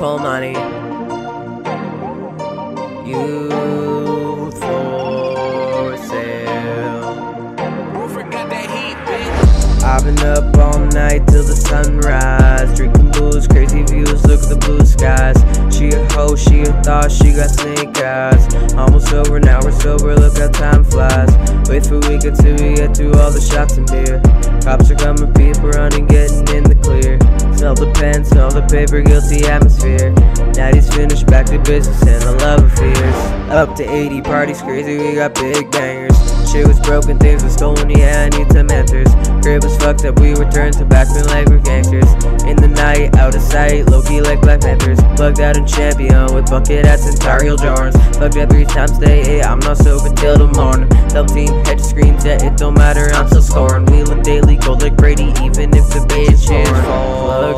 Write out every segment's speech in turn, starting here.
Cole Money. You for sale. I've been up all night till the sunrise. Drinking booze, crazy views, look at the blue skies. She a hoe, she a thought, she got snake eyes. Almost over, now we're sober, look how time flies. Wait for a week until we get through all the shots and beer. Cops are coming, people running, getting in the clear. Smell the pants paper, guilty atmosphere. Now he's finished, back to business and the love affairs. Up to 80 parties, crazy, we got big bangers. Shit was broken, things were stolen, yeah, I need some answers. Crib was fucked up, we returned to back when like we're gangsters. In the night, out of sight, low-key like Black Panthers. Plugged out in champion with bucket hats and Tar Heel Jordans. Fucked up three times day, yeah, I'm not sober till the morning. Double team, head to screens, yeah, it don't matter, I'm still scoring. Wheeling daily, go like Brady, even if the bitch is Plugged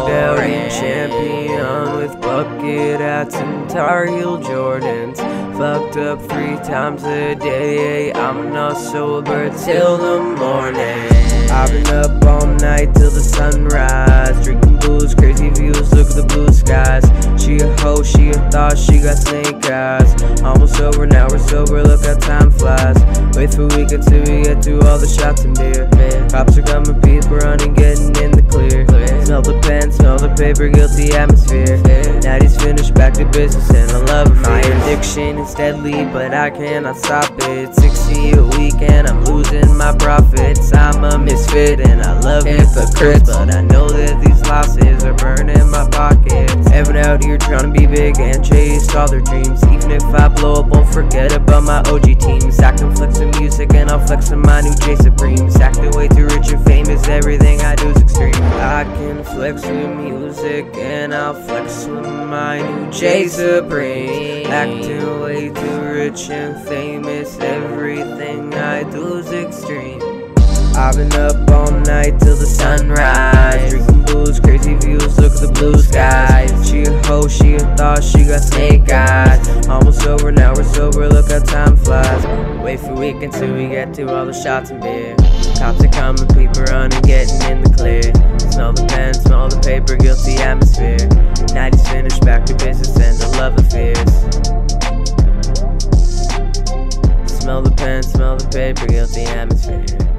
and Tar Heel Jordans. Fucked up three times a day, I'm not sober till the morning. I've been up all night till the sunrise, drinking booze, crazy views, look at the blue skies. She a hoe, she a thought, she got snake eyes. Almost over, now we're sober, look how time flies. Wait for a week until we get through all the shots and beer. Cops are coming, people running, getting in the clear. Smell the pen, smell the paper, guilty atmosphere. Now he's finished, back to business, and I love it. My addiction is deadly, but I cannot stop it. 60 a week, and I'm losing my profits. I'm a misfit, and I love hypocrites, but I know that these losses are burning my pockets. Everyone out here trying to be big and chase all their dreams. Even if I blow up, won't forget about my OG teams. I can flex with music, and I'll flex with my new J Supremes. Acting way too rich and famous, everything I do is extreme. I can flex with music, and I'll flex with my new J Supreme. Acting way too rich and famous, everything I do is extreme. I've been up all night till the sunrise. Drinking crazy views, look at the blue skies. She a hoe, she a thought, she got snake eyes. Almost over, now we're sober, look how time flies. Wait for a week until we get to all the shots and beer. Cops are coming, people running, getting in the clear. Smell the pen, smell the paper, guilty atmosphere. Night is finished, back to business and the love affairs. Smell the pen, smell the paper, guilty atmosphere.